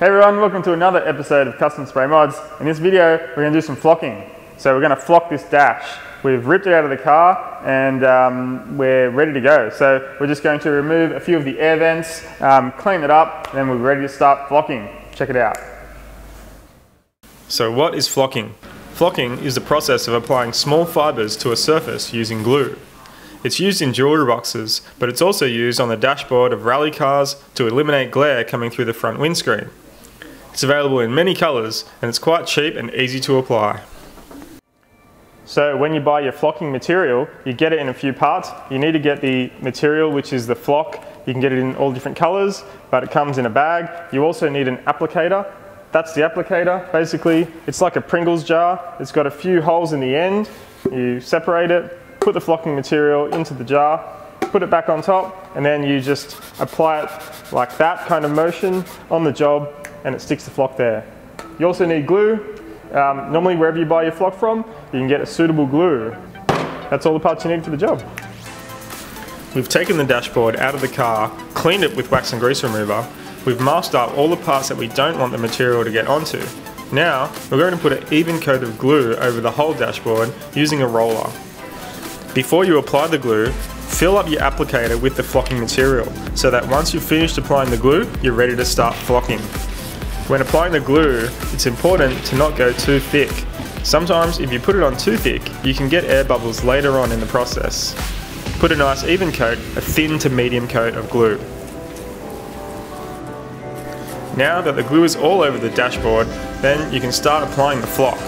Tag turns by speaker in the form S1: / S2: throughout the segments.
S1: Hey everyone, welcome to another episode of Custom Spray Mods. In this video, we're going to do some flocking. So we're going to flock this dash. We've ripped it out of the car and um, we're ready to go. So we're just going to remove a few of the air vents, um, clean it up, and then we're ready to start flocking. Check it out.
S2: So what is flocking? Flocking is the process of applying small fibres to a surface using glue. It's used in jewellery boxes, but it's also used on the dashboard of rally cars to eliminate glare coming through the front windscreen. It's available in many colours and it's quite cheap and easy to apply.
S1: So when you buy your flocking material, you get it in a few parts. You need to get the material, which is the flock. You can get it in all different colors, but it comes in a bag. You also need an applicator. That's the applicator, basically. It's like a Pringles jar. It's got a few holes in the end. You separate it, put the flocking material into the jar, put it back on top, and then you just apply it like that kind of motion on the job, and it sticks the flock there. You also need glue. Um, normally wherever you buy your flock from, you can get a suitable glue. That's all the parts you need for the job.
S2: We've taken the dashboard out of the car, cleaned it with wax and grease remover, we've masked up all the parts that we don't want the material to get onto. Now, we're going to put an even coat of glue over the whole dashboard using a roller. Before you apply the glue, fill up your applicator with the flocking material so that once you've finished applying the glue, you're ready to start flocking. When applying the glue, it's important to not go too thick. Sometimes if you put it on too thick, you can get air bubbles later on in the process. Put a nice even coat, a thin to medium coat of glue. Now that the glue is all over the dashboard, then you can start applying the flock.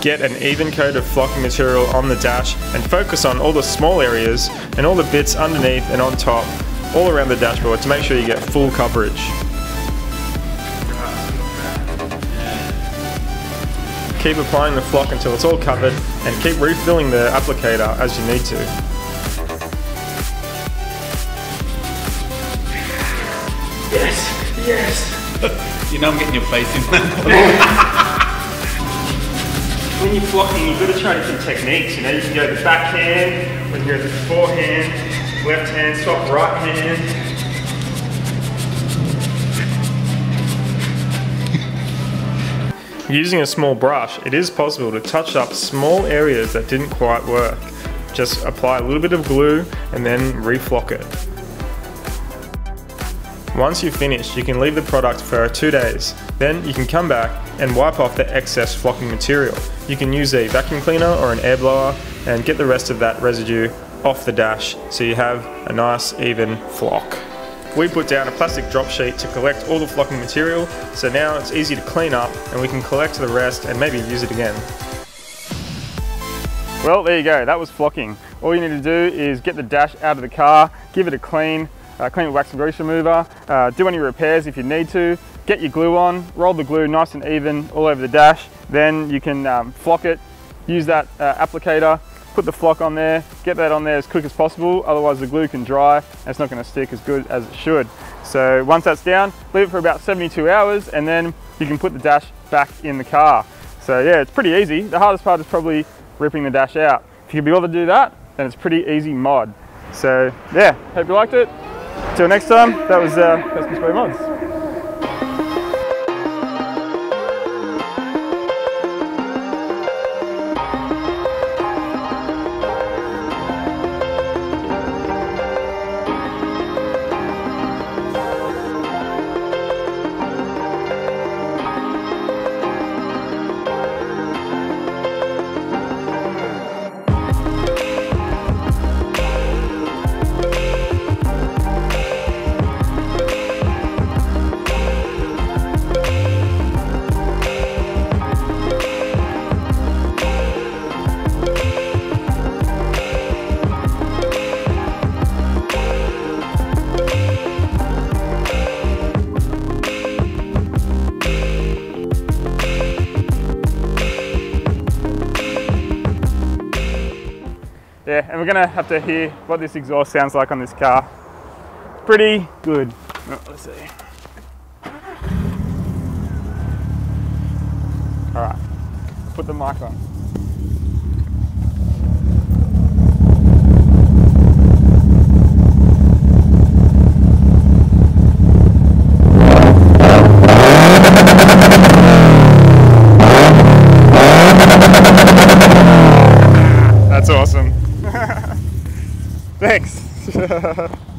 S2: Get an even coat of flocking material on the dash and focus on all the small areas and all the bits underneath and on top all around the dashboard to make sure you get full coverage. Keep applying the flock until it's all covered and keep refilling the applicator as you need to.
S3: Yes, yes. you know I'm getting your face in that.
S1: when you're flocking, you've got to try different techniques. You know, you can go the backhand, when you're the forehand, left hand, swap right hand.
S2: Using a small brush, it is possible to touch up small areas that didn't quite work. Just apply a little bit of glue and then reflock it. Once you've finished, you can leave the product for two days. Then you can come back and wipe off the excess flocking material. You can use a vacuum cleaner or an air blower and get the rest of that residue off the dash so you have a nice even flock. We put down a plastic drop sheet to collect all the flocking material so now it's easy to clean up and we can collect the rest and maybe use it again.
S1: Well there you go, that was flocking. All you need to do is get the dash out of the car, give it a clean, uh, clean with wax and grease remover, uh, do any repairs if you need to, get your glue on, roll the glue nice and even all over the dash, then you can um, flock it, use that uh, applicator put the flock on there, get that on there as quick as possible, otherwise the glue can dry and it's not gonna stick as good as it should. So once that's down, leave it for about 72 hours and then you can put the dash back in the car. So yeah, it's pretty easy. The hardest part is probably ripping the dash out. If you can be able to do that, then it's pretty easy mod. So yeah, hope you liked it. Till next time, that was uh, Custom Spray Mods. Yeah, and we're gonna have to hear what this exhaust sounds like on this car. Pretty good. Oh, let's see. All right, put the mic on. Thanks.